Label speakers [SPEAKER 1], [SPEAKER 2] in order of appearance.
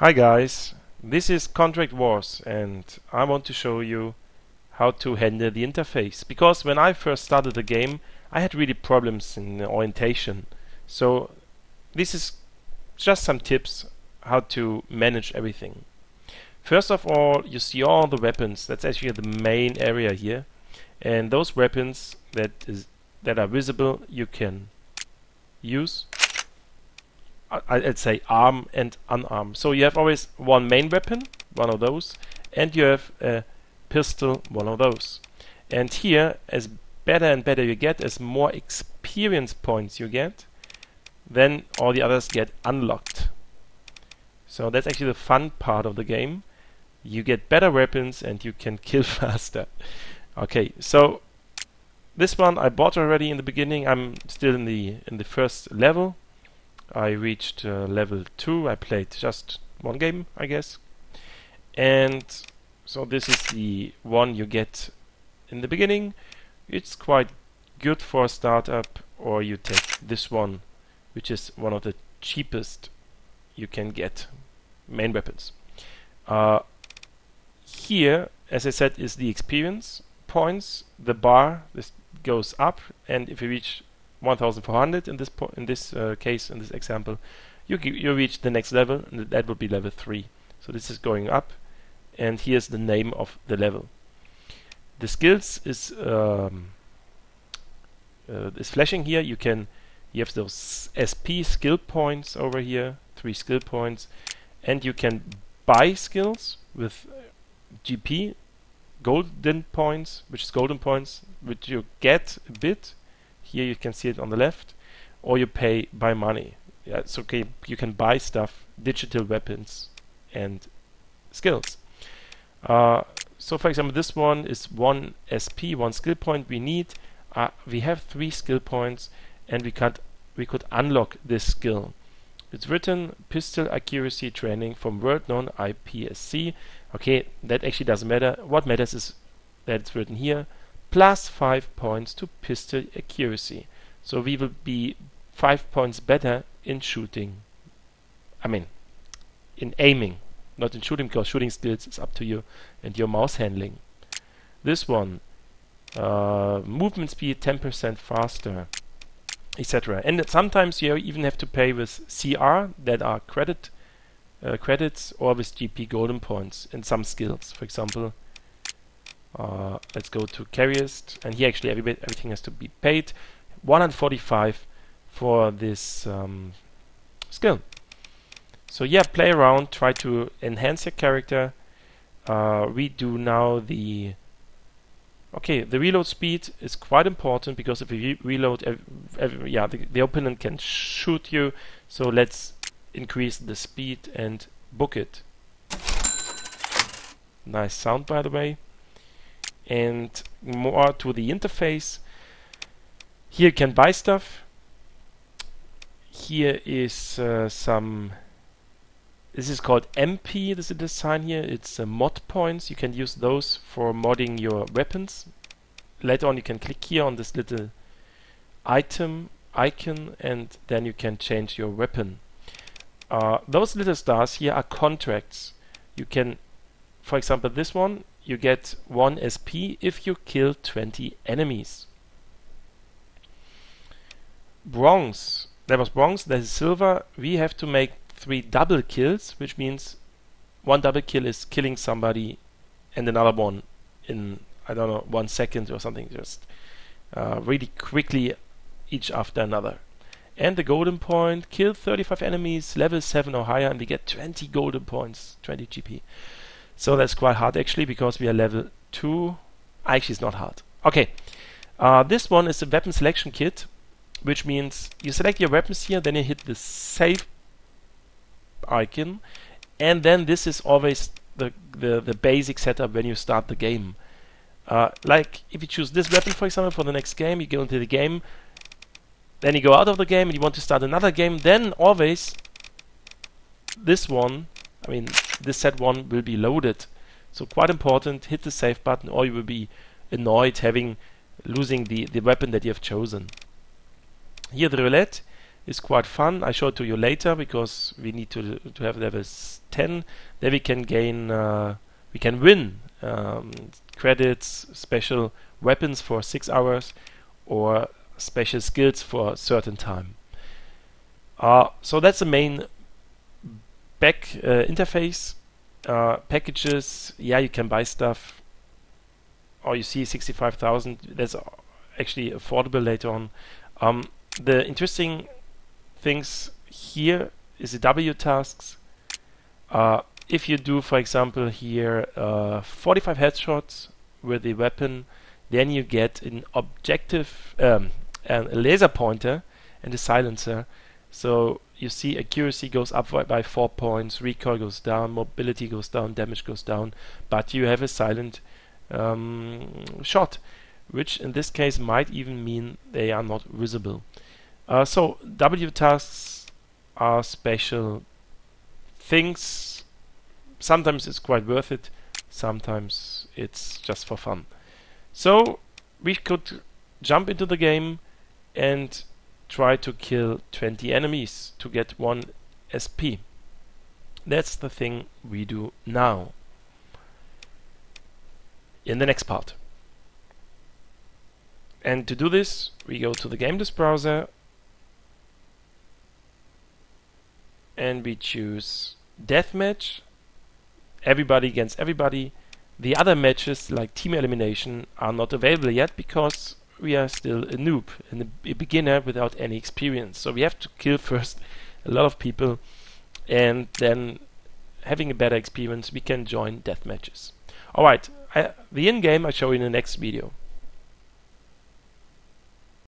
[SPEAKER 1] Hi guys, this is Contract Wars and I want to show you how to handle the interface. Because when I first started the game I had really problems in the orientation. So this is just some tips how to manage everything. First of all you see all the weapons. That's actually the main area here. And those weapons that is that are visible you can use I'd say arm and unarmed. So you have always one main weapon, one of those, and you have a pistol, one of those. And here, as better and better you get, as more experience points you get, then all the others get unlocked. So that's actually the fun part of the game. You get better weapons and you can kill faster. Okay, so this one I bought already in the beginning. I'm still in the in the first level I reached uh, level 2. I played just one game, I guess. And so this is the one you get in the beginning. It's quite good for a startup, or you take this one, which is one of the cheapest you can get main weapons. Uh, here, as I said, is the experience points. The bar this goes up, and if you reach 1400 in this in this uh, case in this example. You you reach the next level and that would be level 3 so this is going up and here's the name of the level. The skills is um, uh, is flashing here. You can you have those SP skill points over here three skill points and you can buy skills with GP golden points which is golden points which you get a bit here you can see it on the left. Or you pay by money. Yeah, it's okay. You can buy stuff, digital weapons, and skills. Uh, so for example, this one is one SP, one skill point we need. Uh, we have three skill points, and we could we could unlock this skill. It's written pistol accuracy training from world known IPSC. Okay, that actually doesn't matter. What matters is that it's written here plus 5 points to pistol accuracy. So we will be 5 points better in shooting. I mean, in aiming, not in shooting, because shooting skills is up to you and your mouse handling. This one, uh, movement speed 10% faster, etc. And sometimes you even have to pay with CR, that are credit uh, credits, or with GP golden points in some skills. For example, uh, let's go to Careerist, and here actually every, everything has to be paid. 145 for this um, skill. So yeah, play around, try to enhance your character. Uh, we do now the okay. The reload speed is quite important because if you re reload, every, every, yeah, the, the opponent can shoot you. So let's increase the speed and book it. Nice sound, by the way and more to the interface. Here you can buy stuff. Here is uh, some. This is called MP. This is the sign here. It's uh, mod points. You can use those for modding your weapons. Later on, you can click here on this little item icon, and then you can change your weapon. Uh, those little stars here are contracts. You can, for example, this one you get 1 SP if you kill 20 enemies. Bronze. There was bronze, there's silver. We have to make 3 double kills, which means one double kill is killing somebody and another one in, I don't know, one second or something. Just uh, really quickly each after another. And the golden point, kill 35 enemies, level 7 or higher, and we get 20 golden points, 20 GP. So that's quite hard actually because we are level 2. Actually, it's not hard. Okay, uh, this one is a weapon selection kit, which means you select your weapons here, then you hit the save icon, and then this is always the, the, the basic setup when you start the game. Uh, like if you choose this weapon, for example, for the next game, you go into the game, then you go out of the game and you want to start another game, then always this one, I mean this set one will be loaded. So quite important, hit the save button or you will be annoyed having losing the, the weapon that you have chosen. Here the roulette, is quite fun. I show it to you later because we need to to have level 10. Then we can gain, uh, we can win um, credits, special weapons for six hours, or special skills for a certain time. Uh, so that's the main back uh, interface. Uh, packages, yeah, you can buy stuff. Or you see 65,000. That's actually affordable later on. Um, the interesting things here is the W tasks. Uh, if you do, for example, here uh, 45 headshots with the weapon, then you get an objective, um, a laser pointer and a silencer. So you see accuracy goes up by 4 points, recoil goes down, mobility goes down, damage goes down, but you have a silent um, shot, which in this case might even mean they are not visible. Uh, so W tasks are special things. Sometimes it's quite worth it, sometimes it's just for fun. So we could jump into the game and try to kill 20 enemies to get one SP. That's the thing we do now. In the next part. And to do this, we go to the GameDesk browser and we choose Deathmatch, everybody against everybody. The other matches, like team elimination, are not available yet because we are still a noob and a, beginner without any experience. So we have to kill first a lot of people and then having a better experience we can join death matches. Alright, the in-game I show you in the next video.